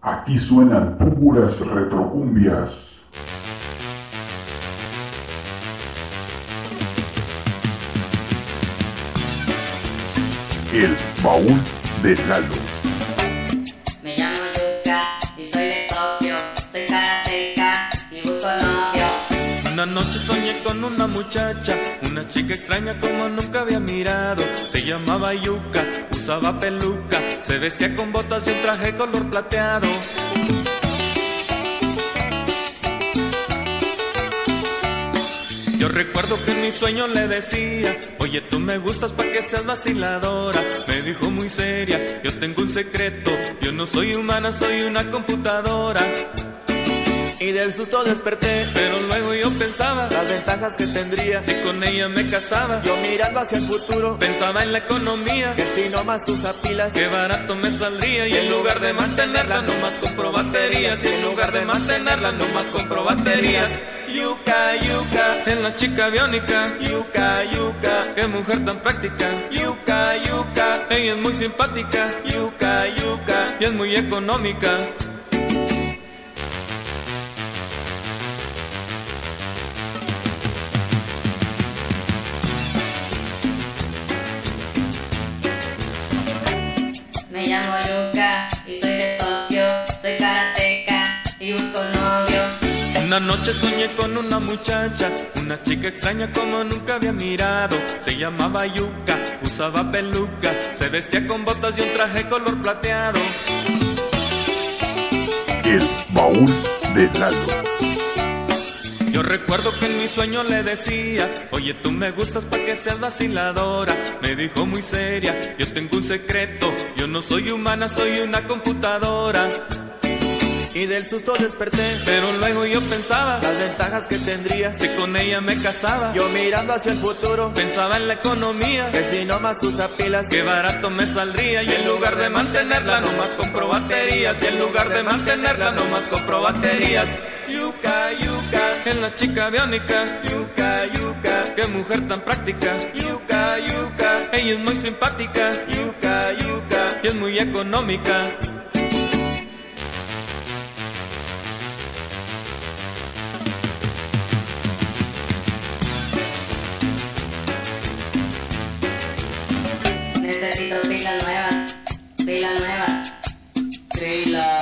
Aquí suenan puras retrocumbias. El baúl de Lalo. Me llamo Yuka y soy de Tokio. Soy karateca y busco novio. Una noche soñé con una muchacha, una chica extraña como nunca había mirado. Se llamaba Yuka, usaba peluca, se vestía con botas y un traje color plateado. Yo recuerdo que en mi sueño le decía, oye tú me gustas pa' que seas vaciladora. Me dijo muy seria, yo tengo un secreto, yo no soy humana, soy una computadora. Y del susto desperté, pero luego yo pensaba las ventajas que tendría si con ella me casaba. Yo mirando hacia el futuro, pensaba en la economía, que si no más usa pilas, qué barato me saldría. Y en lugar de mantenerla, nomás compro baterías. Y en lugar de mantenerla, nomás compro baterías. Yuka, yuka, en la chica biónica. Yuka, yuka, qué mujer tan práctica. Yuka, yuka, ella es muy simpática. Yuka, yuka, y es muy económica. Me llamo Yuka y soy de Tokio. Soy karateca y busco novio. Una noche soñé con una muchacha, una chica extraña como nunca había mirado. Se llamaba Yuka, usaba peluca, se vestía con botas y un traje color plateado. El baúl de Lalo. Yo recuerdo que en mi sueño le decía, oye tú me gustas pa' que seas vaciladora. Me dijo muy seria, yo tengo un secreto, yo no soy humana, soy una computadora. Y del susto desperté, pero luego yo pensaba las ventajas que tendría si con ella me casaba. Yo mirando hacia el futuro, pensaba en la economía, que si no más usa pilas, qué barato me saldría. Y en lugar de mantenerla, nomás compro baterías. Y en lugar de mantenerla, nomás compro baterías en la chica biónica. Yuka, yuka, qué mujer tan práctica. Yuka, yuka, ella es muy simpática. Yuka, yuka, y es muy económica. Necesito pila nueva, pila nueva, pila.